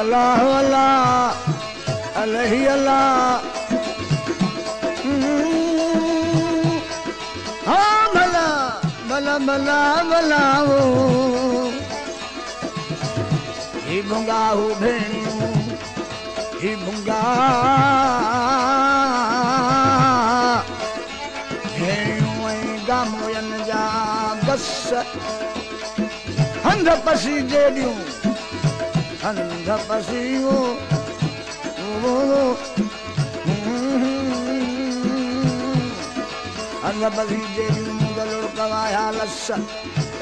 अलाह अलाह हा भला भला भला भला हो भुंगा हो भुंगा गस हंध पसी जहिड़ियूं हंध पसियूं हंध पसी गलुड़ कवाया लस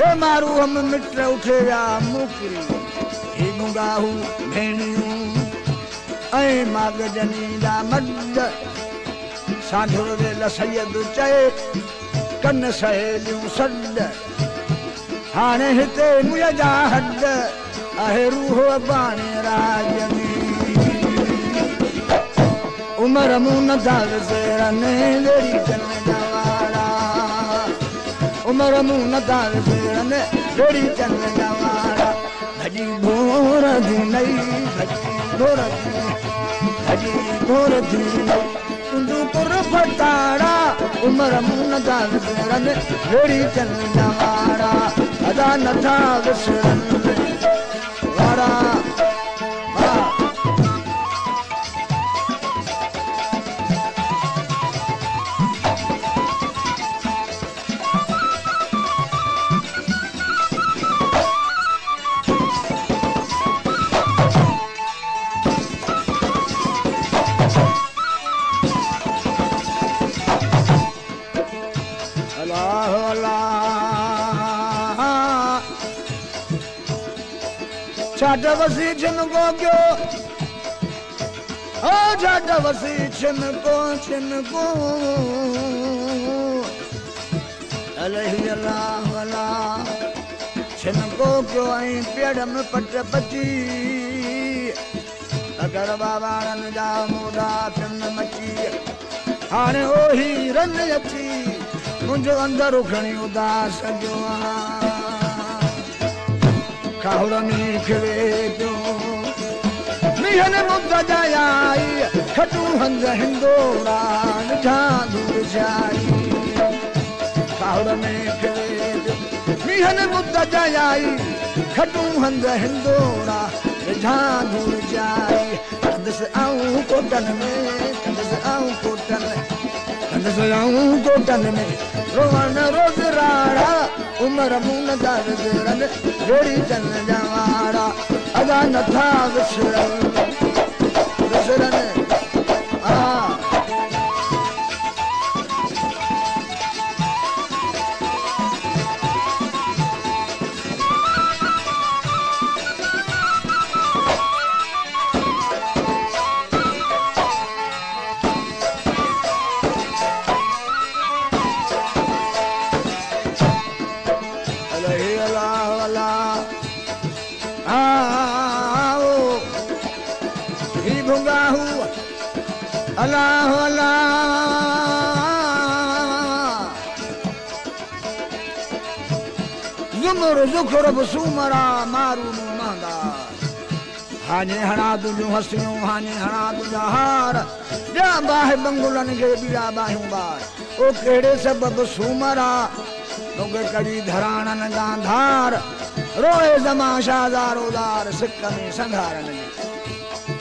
हे मारू हम मिट उठे विया मुकरी ही मुंगाहू भेणियूं ऐं मागजनी जा मड साधुर वेल सैयद चए ڪن سهيليون سڏ هاڻي هتي منهنجا جا هڊ آهي روهه باڻي راج ۾ عمر مون نٿا وسرن ويڙي چن جوارا عمر مون نٿا وسرن ويڙي چن جوارا ڀڄي ڀور ٿي نئي ڀڄي ڀور ٿي ڀڄي ڀور ٿي نئي तुंहिंजो पुर फटाड़ा उमर मूं नथा विसरनि वेड़ी चन जवारा अदा नथा विसरनि वारा ڇاٽ وسي ڇنڪو ڪيو او ڇاٽ وسي ڇنڪو ڇنڪو الاهي الله الله ڇنڪو ڪيو ۽ پيڙ ۾ پٽ پچي اگر باباڙن جا موڍا ٿين مچي هاڻي اهي رن اچي منهنجو اندر کڻي اداس جو کلي پيو मीहन मुद जाई खटू हंद हिंदोरा निठा दूर जाई। काहुड़ में खिले मीहन मुद जाई खटू हंद हिंदोरा निठा दूर जाई। कंदसि आऊं कोटन में कंदसि आऊं कोटन कंदसि आऊं कोटन में। रोहन रोज़ राड़ा उमर मून दार रन वेड़ी चन जवाड़ा नथा विसरन विसरन अल्लाह अल्लाह जुमर जुखर सुमरा मारू मांगा। हाने हणा तुंहिंजूं हसियूं, हाने हणा तुंहिंजा हार। ॿिया बाहि बंगुलनि खे ॿिया बाहियूं ॿार ओ कहिड़े सबबु सूमरा तोखे कड़ी धराणनि जा धार रोए जमा शादारोदार सिक में संघारनि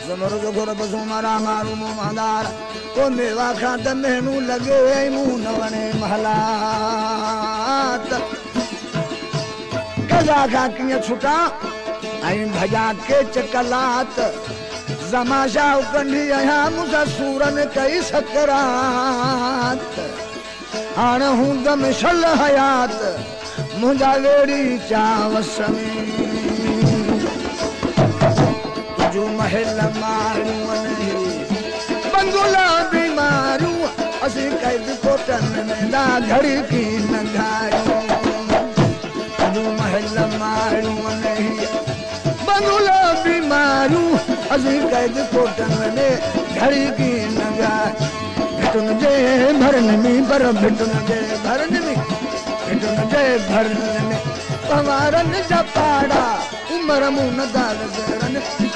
زمر جو گهر بسومرا مارو مون مادار ڪو ميوا کان ته مينو لڳي ۽ مون نه وڻي محلات. گجا کان ڪيئن ڇٽا ۽ ڀڄا ڪي چڪلات. زماشا ڪندي آهيان مون سان سورن ڪئي سڪرات هاڻي هوندم حيات منهنجا ويڙي ۾ जो महल मारू बंगला भी मारू, अस कैद कोटन में ना घर की नगारू। जो महल मारू नहीं बंगला भी मारू, अस कैद को कोटन में घर की नगार। भिटुन जे भरन में बर भिटुन जे भरन में। भिटुन जे भरन में। पवारन जा पाड़ा, उमर मुन दाल जरन।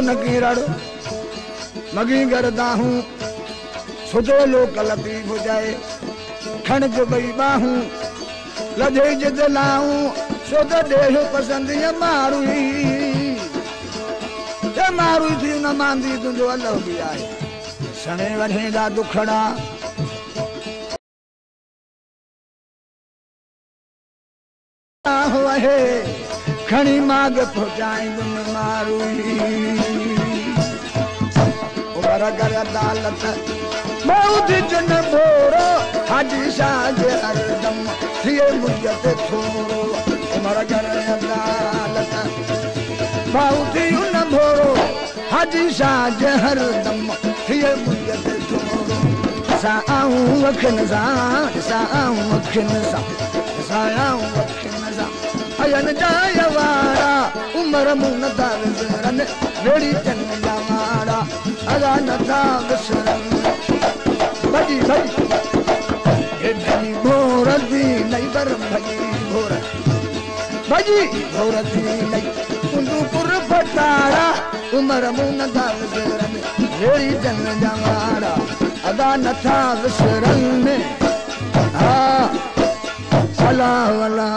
नकी रड़ मगी करदा हूँ सुधो लोक लती बुझाए खण जो बई बाहूं। लधे जिद लाऊं सो त देह पसंद मारू ये मारू थी न मांदी तुंहिंजो अलो बि आहे। सणे वढे जा दुखड़ा। वहे کڻي ماگ پهچائيندم مارو عدالت ٿورو. سا اکين سان اکين سان سان اين جاي وارا عمر مون نٿا وسرن ويڙي چن جا وارا ادا نٿا وسرن ڀڄي ڀڄي هي ڀڄي ڀور ٿي نئي پر ڀڄي ڀور ڀڄي ڀور ٿي نئي ڪندو پور فٽارا عمر مون نٿا وسرن ويڙي چن جا وارا ادا نٿا وسرن ها الا الا